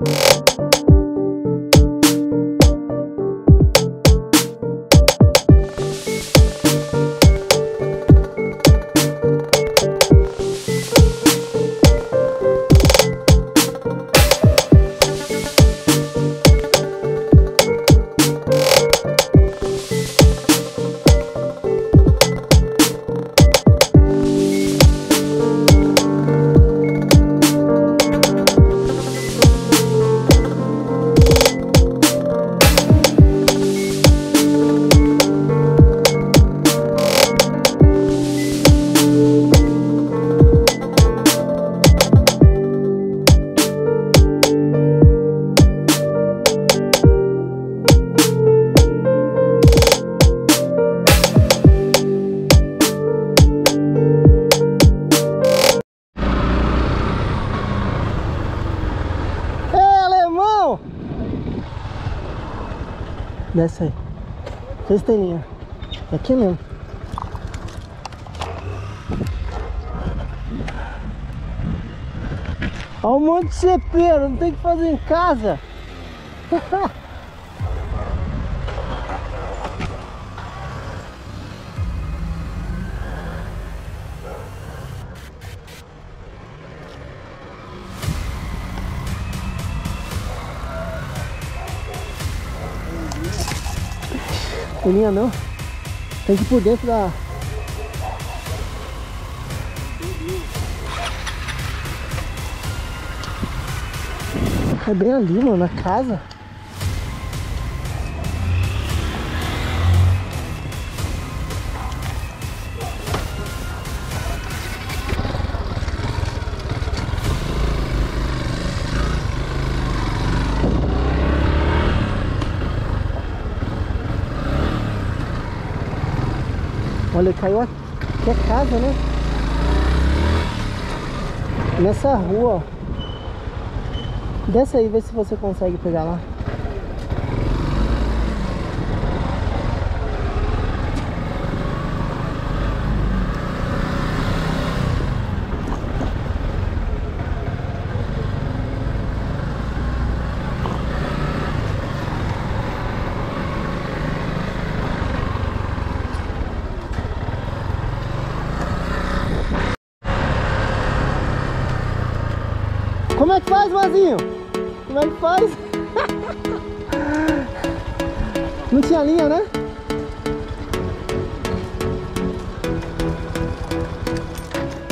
you Desce aí. Linha. É aqui mesmo. Olha um monte de cepeiro, não tem o que fazer em casa. Tem linha não. Tem que ir por dentro da. É bem ali, mano, na casa. Olha, caiu aqui é casa, né? Nessa rua, ó. Desce aí, vê se você consegue pegar lá. Como é que faz, Mazinho? Como é que faz? Não tinha linha, né?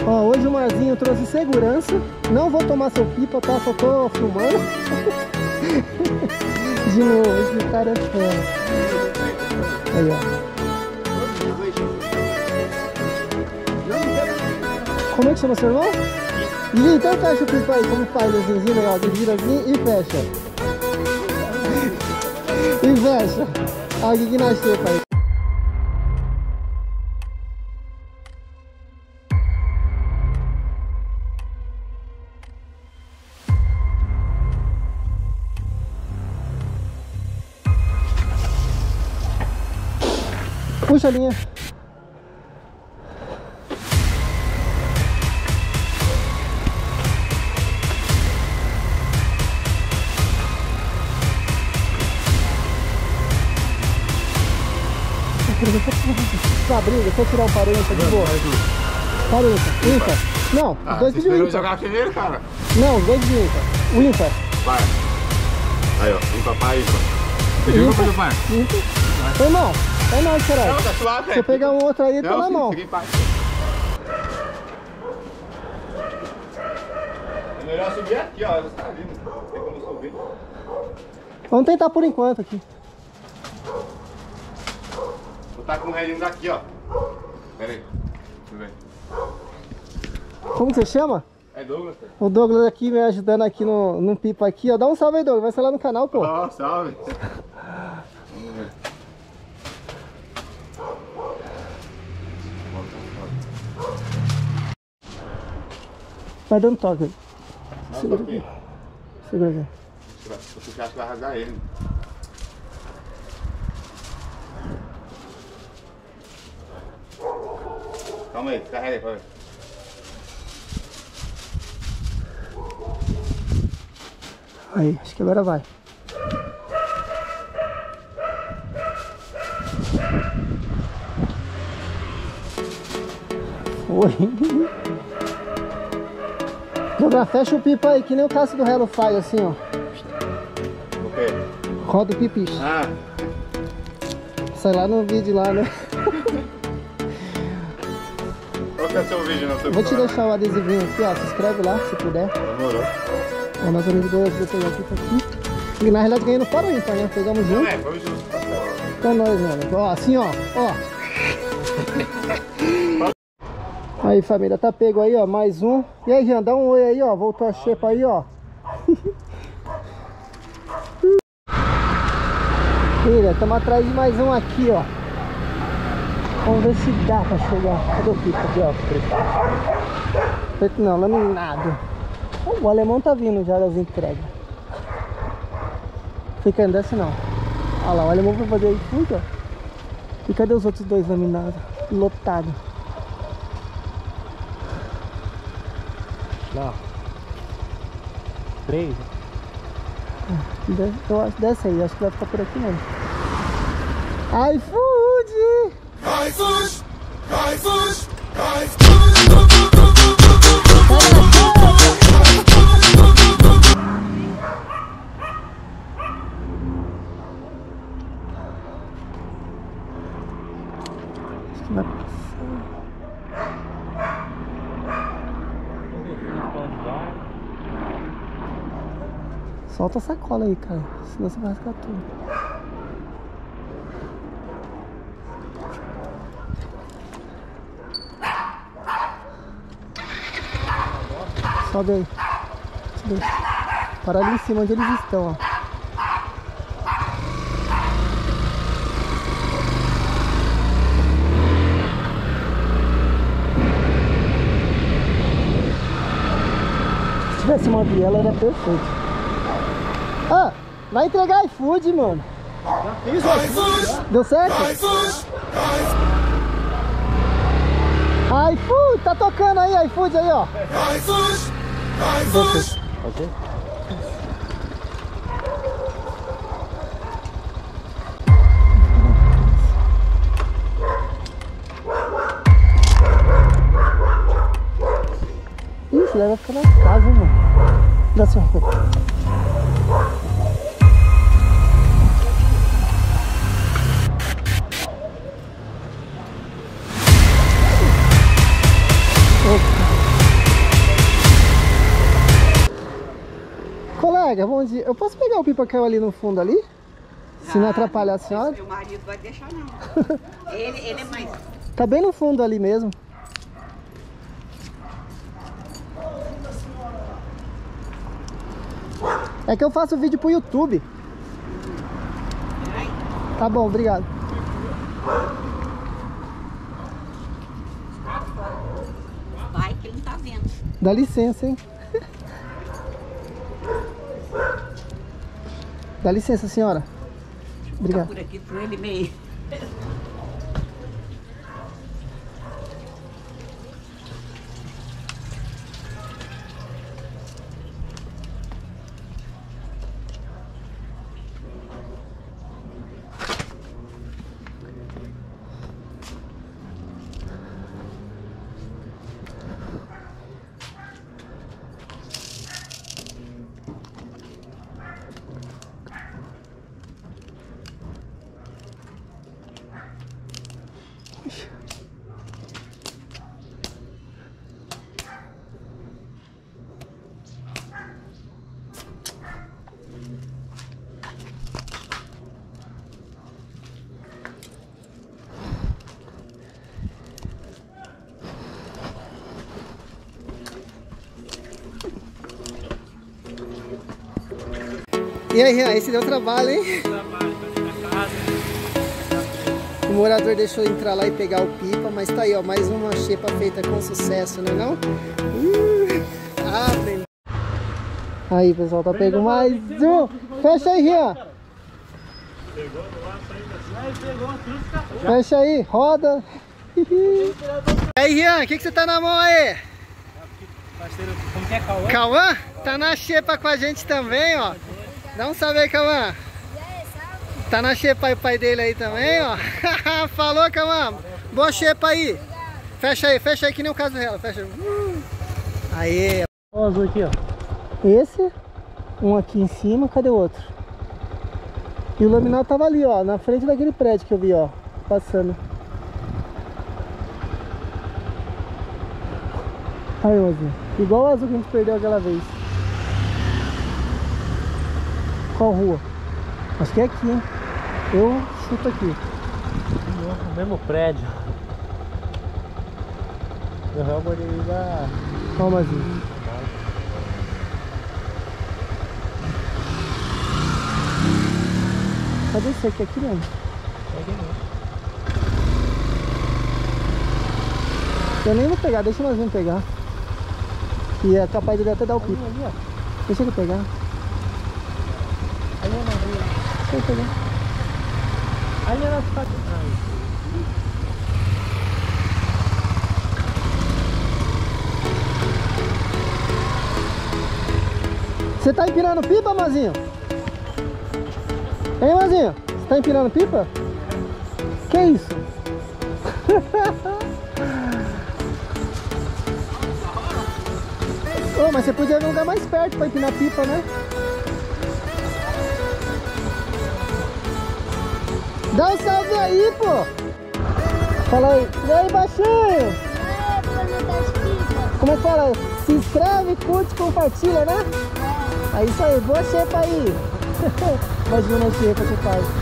Ó, hoje o Marzinho trouxe segurança. Não vou tomar seu pipa, tá? Só tô filmando. De novo, esse cara é fera. Aí, ó. Como é que chama seu irmão? Lili, então fecha o pipa aí, como faz assim, vira, ó, vira assim e fecha. E fecha. Olha o que nasceu, pai. Puxa a linha. Tá, briga, deixa eu tirar o parâmetro de boa. Parâmetro, ímpar. Não, Ah, dois de ímpar. jogar primeiro, cara? Não, dois de ímpar. O ímpar. Vai. Aí, ó. Ímpar, pai, ímpar. Ímpar. meu pai? Ímpar. Ô, irmão, é nóis, caralho. Não, tá suave, Se eu velho. pegar um outro aí, tá na mão. fica em paz. É melhor subir aqui, ó. Você tá vindo. Tem como subir. Vamos tentar por enquanto aqui. Tá com o relinho daqui, ó. Pera aí. Deixa eu ver. Como você chama? É Douglas, cara. O Douglas aqui me ajudando aqui no, no pipa aqui, ó. Dá um salve aí, Douglas. Vai ser lá no canal, pô. Ó, salve. Vamos ver. Vai dando toque Segura aqui. Segura aqui. Puxar, acho que vai rasgar ele. Calma aí, carrega aí pra ver. Aí, acho que agora vai. Foi. Douglas, fecha o pipa aí, que nem o Cássio do Hello faz, assim, ó. O quê? Roda o pipiche. Ah, Sai lá no vídeo lá, né? é seu vídeo Vou te deixar o adesivinho aqui, ó. Se inscreve lá, se puder. Demorou. O nosso amigo do desse aqui tá aqui. E na realidade ganhei no Faro Ímpar, né? Pegamos junto. é, foi justo. Tá. Então nós, mano. Ó, assim, ó. Ó. Aí, família, tá pego aí, ó. Mais um. E aí, Jean, dá um oi aí, ó. Voltou a xepa aí, ó. Filha, estamos atrás de mais um aqui, ó. Vamos ver se dá pra chegar. Cadê o pico aqui, ó? Preto. Preto não, laminado. O alemão tá vindo já das entregas. Fica, não desce não. Olha lá, o alemão vai fazer iFood, ó. E cadê os outros dois laminados? Lotado. Lá. Três. De- Eu acho, desce aí, acho que vai ficar por aqui mesmo. iFood! Que vai. Solta a sacola aí, cara. Senão você vai rasgar tudo. Sobe aí. Aí. Para ali em cima onde eles estão, ó. Se tivesse uma viela era perfeito. Ah, vai entregar iFood, mano. Deu certo? iFood, tá tocando aí, iFood aí, ó. Deu certo. Ok? Ixi, ficar na casa, mano. Dá sua Dia. Eu posso pegar o pipa que caiu ali no fundo ali? Se não Ah, atrapalhar a senhora? Meu marido vai deixar não. ele, ele é mais. Tá bem no fundo ali mesmo. É que eu faço vídeo pro YouTube. Tá bom, obrigado. Vai que ele não tá vendo. Dá licença, hein? Licença, senhora. Tá Obrigado. por aqui por ele meio. E aí, Rian, esse deu trabalho, hein? O morador deixou entrar lá e pegar o pipa, mas tá aí, ó, mais uma xepa feita com sucesso, né não? Uh, abre. Aí, pessoal, tá pegando mais um. Fecha aí, Rian. Fecha aí, roda. E aí, Rian, o que, que você tá na mão aí? Como que é Cauã? Cauã? Tá na xepa com a gente também, ó. Dá um salve aí, Cauã. Tá na xepa aí o pai dele aí também, ó. Falou, Cauã. Boa xepa aí. Fecha aí, fecha aí que nem o caso dela. Fecha. Uh. Aí. Olha o azul aqui, ó. Esse, um aqui em cima, cadê o outro? E o laminado tava ali, ó, na frente daquele prédio que eu vi, ó, passando. Aí, o azul. Igual o azul que a gente perdeu aquela vez. Qual rua? Acho que é aqui, hein? Eu chuto aqui. No mesmo prédio. Eu realmente já. O azul? Cadê esse aqui? Aqui mesmo. Eu nem vou pegar, deixa nós vir pegar. E é capaz de até dar o pico. Ali, ó. Deixa ele pegar. Ele pegar. É nosso patrão. Você tá empinando pipa, Mazinho? Hein, Mazinho? Você tá empinando pipa? Que isso? Ô, mas você podia ir num lugar mais perto pra empinar pipa, né? Dá um salve aí, pô! Fala aí. E aí, baixinho? Como é que fala? Se inscreve, curte, compartilha, né? É isso aí, boa xepa aí. Imagina a xepa que faz.